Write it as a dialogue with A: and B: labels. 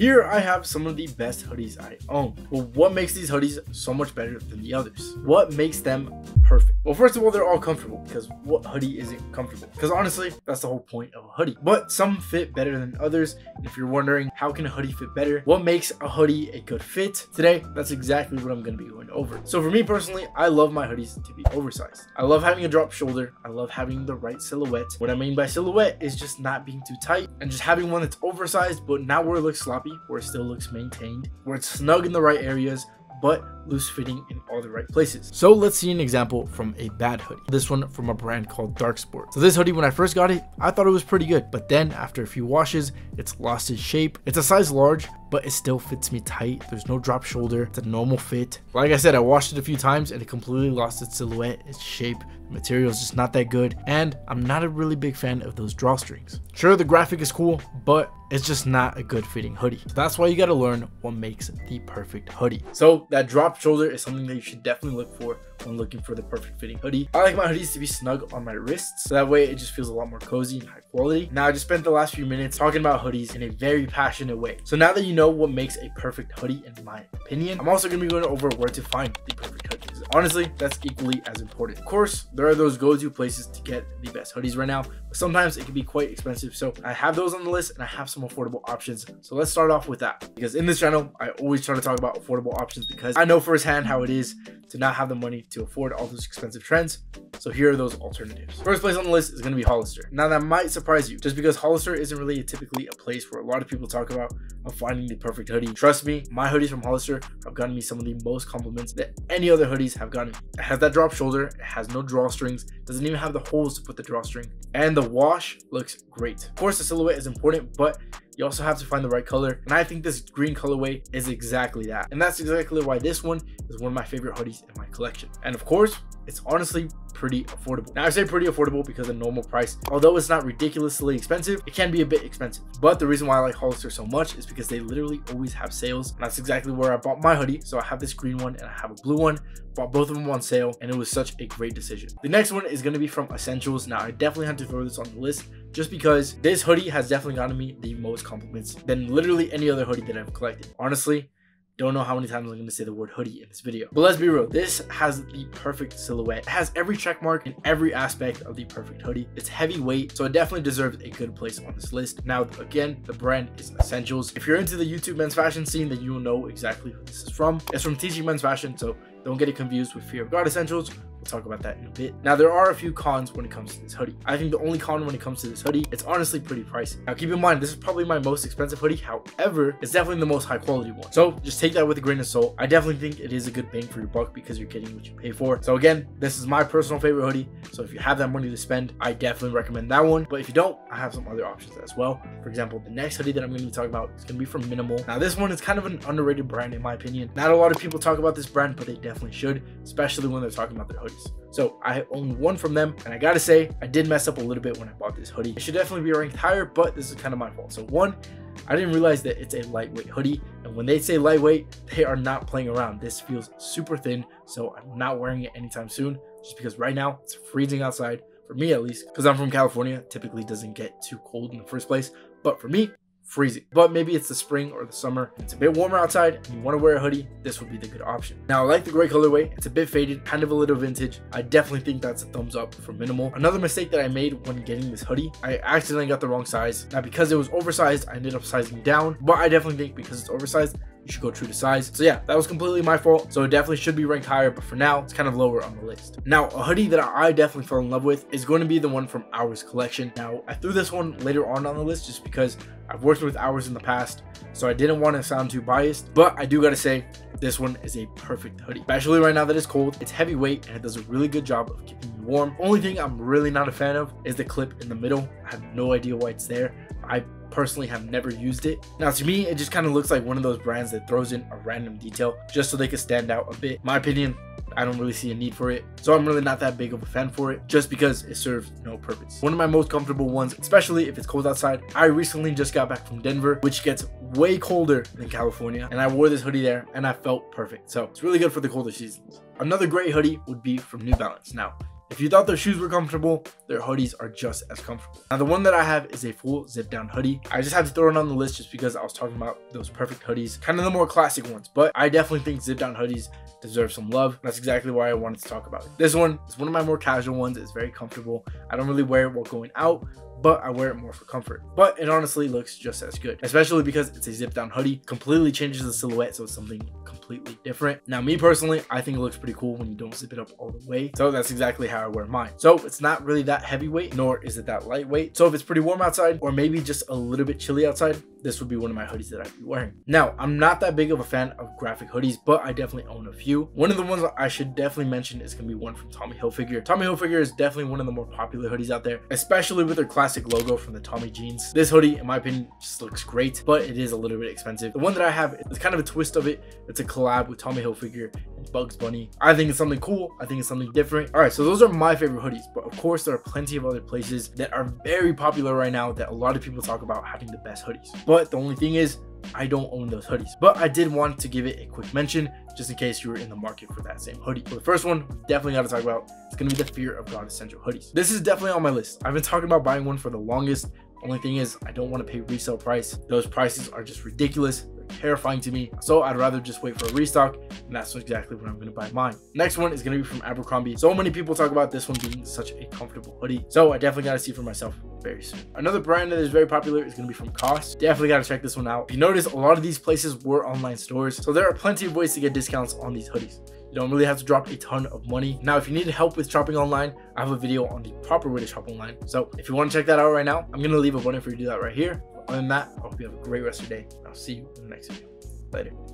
A: Here I have some of the best hoodies I own. Well, what makes these hoodies so much better than the others? What makes them perfect? Well, first of all, they're all comfortable because what hoodie isn't comfortable? Because honestly, that's the whole point of a hoodie. But some fit better than others. And if you're wondering how can a hoodie fit better, what makes a hoodie a good fit? Today, that's exactly what I'm going to be going over. So for me personally, I love my hoodies to be oversized. I love having a drop shoulder. I love having the right silhouette. What I mean by silhouette is just not being too tight and just having one that's oversized, but not where it looks sloppy, where it still looks maintained, where it's snug in the right areas, but loose fitting in all the right places. So let's see an example from a bad hoodie. This one from a brand called Darc Sport. So this hoodie, when I first got it, I thought it was pretty good, but then after a few washes, it's lost its shape. It's a size large, but it still fits me tight. There's no drop shoulder. It's a normal fit. Like I said, I washed it a few times and it completely lost its silhouette, its shape. The material is just not that good. And I'm not a really big fan of those drawstrings. Sure, the graphic is cool, but it's just not a good fitting hoodie. That's why you gotta learn what makes the perfect hoodie. So that drop shoulder is something that you should definitely look for when looking for the perfect fitting hoodie. I like my hoodies to be snug on my wrists, so that way it just feels a lot more cozy and high quality. Now I just spent the last few minutes talking about hoodies in a very passionate way. So now that you know what makes a perfect hoodie in my opinion, I'm also gonna be going over where to find the perfect. Honestly, that's equally as important. Of course, there are those go-to places to get the best hoodies right now, but sometimes it can be quite expensive. So I have those on the list and I have some affordable options. So let's start off with that because in this channel, I always try to talk about affordable options because I know firsthand how it is to not have the money to afford all those expensive trends. So here are those alternatives. First place on the list is going to be Hollister. Now that might surprise you just because Hollister isn't really typically a place where a lot of people talk about finding the perfect hoodie. Trust me, my hoodies from Hollister have gotten me some of the most compliments that any other hoodies have gotten. It has that drop shoulder, it has no drawstrings, doesn't even have the holes to put the drawstring, and the wash looks great. Of course, the silhouette is important, but you also have to find the right color. And I think this green colorway is exactly that. And that's exactly why this one is one of my favorite hoodies in my collection. And of course, it's honestly pretty affordable. Now I say pretty affordable because the normal price, although it's not ridiculously expensive, it can be a bit expensive. But the reason why I like Hollister so much is because they literally always have sales. And that's exactly where I bought my hoodie. So I have this green one and I have a blue one. Bought both of them on sale and it was such a great decision. The next one is going to be from Essentials. Now I definitely had to throw this on the list just because this hoodie has definitely gotten me the most compliments than literally any other hoodie that I've collected. Honestly, don't know how many times I'm to say the word hoodie in this video. But let's be real, this has the perfect silhouette. It has every check mark in every aspect of the perfect hoodie. It's heavyweight, so it definitely deserves a good place on this list. Now, again, the brand is Essentials. If you're into the YouTube men's fashion scene, then you will know exactly who this is from. It's from Teaching Men's Fashion, so don't get it confused with Fear of God Essentials, We'll talk about that in a bit. Now, there are a few cons when it comes to this hoodie. I think the only con when it comes to this hoodie, it's honestly pretty pricey. Now, keep in mind, this is probably my most expensive hoodie. However, it's definitely the most high quality one. So just take that with a grain of salt. I definitely think it is a good bang for your buck because you're getting what you pay for. So again, this is my personal favorite hoodie. So if you have that money to spend, I definitely recommend that one. But if you don't, I have some other options as well. For example, the next hoodie that I'm going to be talking about is going to be from Minimal. Now, this one is kind of an underrated brand in my opinion. Not a lot of people talk about this brand, but they definitely should, especially when they're talking about their hoodies. So I own one from them, and I gotta say, I did mess up a little bit when I bought this hoodie. It should definitely be ranked higher, but this is kind of my fault. So one, I didn't realize that it's a lightweight hoodie, and when they say lightweight, they are not playing around. This feels super thin, so I'm not wearing it anytime soon, just because right now it's freezing outside, for me at least, because I'm from California, typically doesn't get too cold in the first place, but for me, freezing. But maybe it's the spring or the summer. It's a bit warmer outside and you want to wear a hoodie, this would be the good option. Now, I like the gray colorway. It's a bit faded, kind of a little vintage. I definitely think that's a thumbs up for minimal. Another mistake that I made when getting this hoodie, I accidentally got the wrong size. Now, because it was oversized, I ended up sizing down, but I definitely think because it's oversized, you should go true to size. So yeah, that was completely my fault. So it definitely should be ranked higher, but for now, it's kind of lower on the list. Now, a hoodie that I definitely fell in love with is going to be the one from Hours Collection. Now, I threw this one later on on the list just because I've worked with Hours in the past, so I didn't want to sound too biased, but I do gotta say, this one is a perfect hoodie. Especially right now that it's cold, it's heavyweight and it does a really good job of keeping you warm. Only thing I'm really not a fan of is the clip in the middle. I have no idea why it's there. I personally have never used it. Now to me, it just kind of looks like one of those brands that throws in a random detail just so they can stand out a bit. My opinion, I don't really see a need for it. So I'm really not that big of a fan for it just because it serves no purpose. One of my most comfortable ones, especially if it's cold outside. I recently just got back from Denver, which gets way colder than California. And I wore this hoodie there and I felt perfect. So it's really good for the colder seasons. Another great hoodie would be from New Balance. Now, If you thought their shoes were comfortable, their hoodies are just as comfortable. Now the one that I have is a full zip down hoodie. I just had to throw it on the list just because I was talking about those perfect hoodies, kind of the more classic ones, but I definitely think zip down hoodies deserve some love. That's exactly why I wanted to talk about it. This one is one of my more casual ones. It's very comfortable. I don't really wear it while going out, but I wear it more for comfort. But it honestly looks just as good, especially because it's a zip down hoodie, completely changes the silhouette, so it's something completely different. Now, me personally, I think it looks pretty cool when you don't zip it up all the way. So that's exactly how I wear mine. So it's not really that heavyweight, nor is it that lightweight. So if it's pretty warm outside, or maybe just a little bit chilly outside, this would be one of my hoodies that I'd be wearing. Now, I'm not that big of a fan of graphic hoodies, but I definitely own a few. One of the ones I should definitely mention is gonna be one from Tommy Hilfiger. Tommy Hilfiger is definitely one of the more popular hoodies out there, especially with their classic logo from the Tommy jeans. This hoodie, in my opinion, just looks great, but it is a little bit expensive. The one that I have is kind of a twist of it. It's a collab with Tommy Hilfiger and Bugs Bunny. I think it's something cool. I think it's something different. All right, so those are my favorite hoodies, but of course there are plenty of other places that are very popular right now that a lot of people talk about having the best hoodies. But the only thing is, I don't own those hoodies. But I did want to give it a quick mention just in case you were in the market for that same hoodie. So the first one, definitely got to talk about, it's going to be the Fear of God Essential hoodies. This is definitely on my list. I've been talking about buying one for the longest. Only thing is, I don't want to pay resale price. Those prices are just ridiculous terrifying to me. So I'd rather just wait for a restock and that's exactly when I'm to buy mine. Next one is to be from Abercrombie. So many people talk about this one being such a comfortable hoodie. So I definitely got to see for myself very soon. Another brand that is very popular is going to be from COS. Definitely got to check this one out. If you notice, a lot of these places were online stores. So there are plenty of ways to get discounts on these hoodies. You don't really have to drop a ton of money. Now, if you need help with shopping online, I have a video on the proper way to shop online. So if you want to check that out right now, I'm going to leave a button for you to do that right here. Other than that, I hope you have a great rest of your day. I'll see you in the next video. Later.